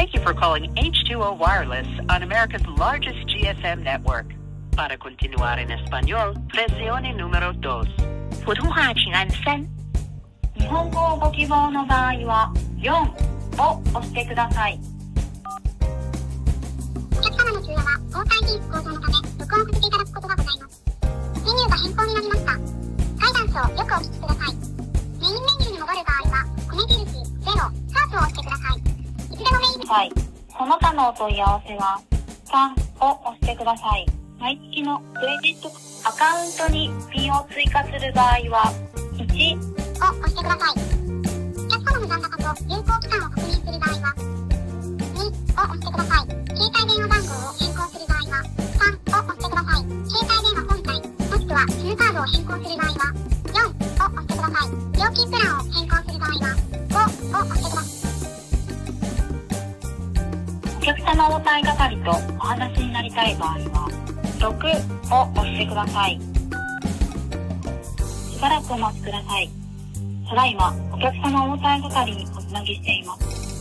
Thank you for calling H2O Wireless on America's largest GSM network. Para continuar en español, presione número 2. 普通話請按三。日本語をご希望の場合は4を押してください。お客様の通話は交代品構造のため録音させていただくことがございます。メニューが変更になりました。ガイダンスをよくお聞きください。でもメインはい。その他のお問い合わせは3を押してください。毎月のクレジットアカウントにフィーを追加する場合は1を押してください。お客様の残高と有効期間を確認する場合は、2を押してください。携帯電話番号を変更する場合は、3を押してください。携帯電話本体、もしくは SIM カードを変更する場合は、4を押してください。料金プランを変更お客様応対係とお話になりたい場合は6を押してください。しばらくお待ちください。ただいまお客様応対係におつなぎしています。